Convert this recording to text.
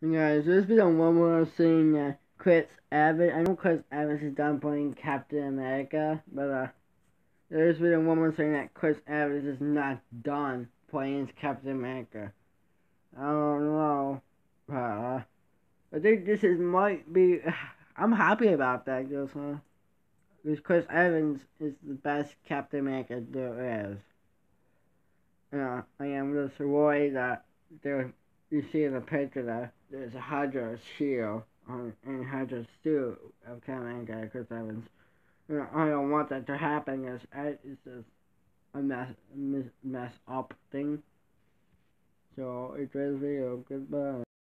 Guys, there's been one more saying that Chris Evans, I know Chris Evans is done playing Captain America, but uh, there's been a woman saying that Chris Evans is not done playing Captain America. I don't know, uh, I think this is might be, I'm happy about that, because, uh, because Chris Evans is the best Captain America there is. Yeah, I am just worried that there, you see in the picture that there's a Hydra shield on in Hydra's suit of America, Chris Evans. You know, I don't want that to happen because it's just a mess, mess up thing. So, it's this video. Goodbye. Uh,